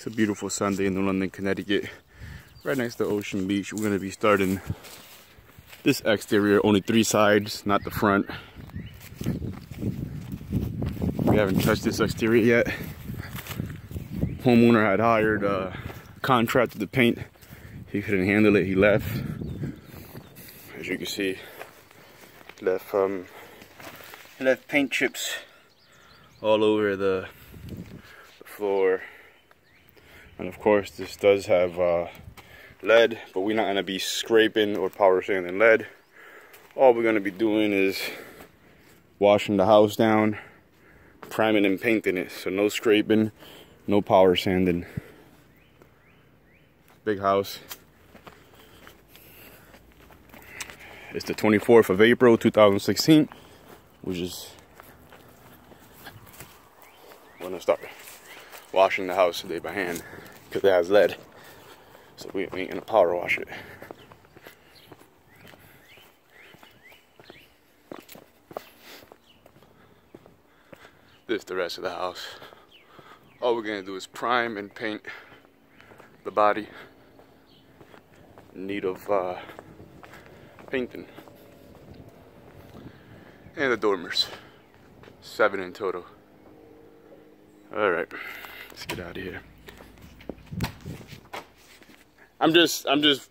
It's a beautiful Sunday in London, Connecticut, right next to Ocean Beach. We're gonna be starting this exterior, only three sides, not the front. We haven't touched this exterior yet. Homeowner had hired a contractor to paint. He couldn't handle it, he left. As you can see, left um, left paint chips all over the floor and of course, this does have uh, lead, but we're not gonna be scraping or power sanding lead. All we're gonna be doing is washing the house down, priming and painting it. So no scraping, no power sanding. Big house. It's the 24th of April, 2016, which is when I start washing the house today by hand because it has lead. So we, ain't gonna power wash it. This the rest of the house. All we're gonna do is prime and paint the body in need of uh, painting. And the dormers. Seven in total. Alright, let's get out of here. I'm just, I'm just